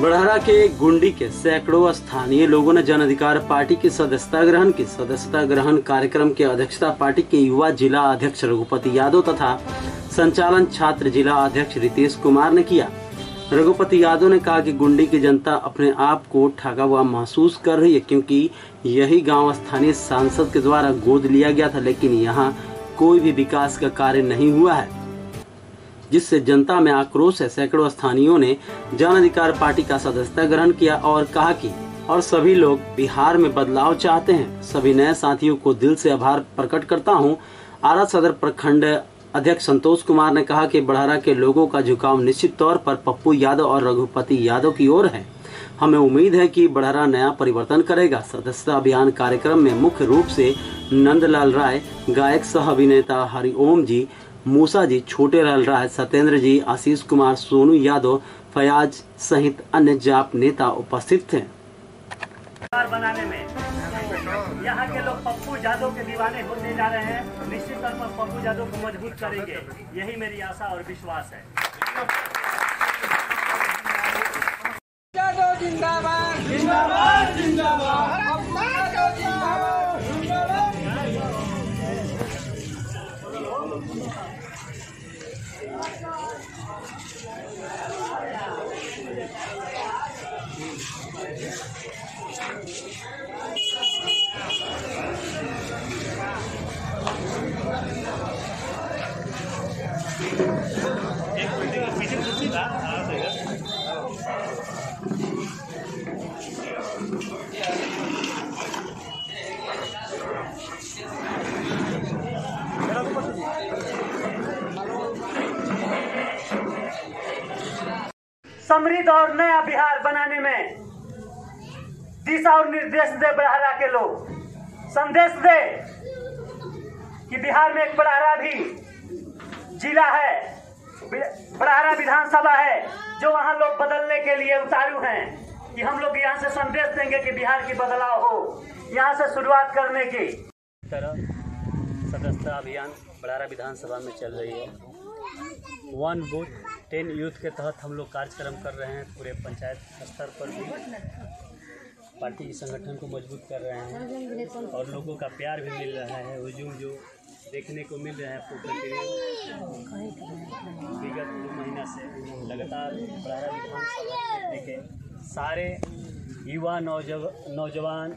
बड़हरा के गुंडी के सैकड़ों स्थानीय लोगों ने जन अधिकार पार्टी की सदस्यता ग्रहण की। सदस्यता ग्रहण कार्यक्रम की अध्यक्षता पार्टी के युवा जिला अध्यक्ष रघुपति यादव तथा संचालन छात्र जिला अध्यक्ष रितेश कुमार ने किया। रघुपति यादव ने कहा कि गुंडी की जनता अपने आप को ठगा हुआ महसूस कर रही है क्योंकि यही गाँव स्थानीय सांसद के द्वारा गोद लिया गया था, लेकिन यहाँ कोई भी विकास का कार्य नहीं हुआ है। जिससे जनता में आक्रोश है। सैकड़ों स्थानीयों ने जन अधिकार पार्टी का सदस्यता ग्रहण किया और कहा कि, और सभी लोग बिहार में बदलाव चाहते हैं। सभी नए साथियों को दिल से आभार प्रकट करता हूँ। आरा सदर प्रखंड अध्यक्ष संतोष कुमार ने कहा कि बढ़ारा के लोगों का झुकाव निश्चित तौर पर पप्पू यादव और रघुपति यादव की ओर है। हमें उम्मीद है कि बढ़ारा नया परिवर्तन करेगा। सदस्यता अभियान कार्यक्रम में मुख्य रूप से नंदलाल राय, गायक सह अभिनेता हरिओम जी मूसा जी, छोटे लाल सत्येंद्र जी, आशीष कुमार, सोनू यादव, फयाज सहित अन्य जाप नेता उपस्थित थे। बनाने में। यहाँ के लोग पप्पू यादव के दीवाने होते जा रहे हैं। निश्चित तौर पर पप्पू यादव को मज़बूत करेंगे। यही मेरी आशा और विश्वास है। एक मीटिंग मीटिंग कुछ ही था हाँ सही है समृद्ध और नया बिहार बनाने में दिशा और निर्देश दे बढ़ारा के लोग। संदेश दे कि बिहार में एक बढ़ारा भी जिला है बढ़ारा विधानसभा है, जो वहाँ लोग बदलने के लिए उतारू हैं कि हम लोग यहाँ से संदेश देंगे कि बिहार की बदलाव हो। यहाँ से शुरुआत करने की। तरह सदस्यता अभियान बड़ारा विधानसभा में चल रही है। वन बूथ टेन यूथ के तहत हम लोग कार्यक्रम कर रहे हैं पूरे पंचायत स्तर पर भी। पार्टी के संगठन को मज़बूत कर रहे हैं और लोगों का प्यार भी मिल रहा है हुजूम जो देखने को मिल रहा है आपको विगत दो महीना से लगातार बड़ारा विधानसभा के सारे युवा नौजवान नौजवान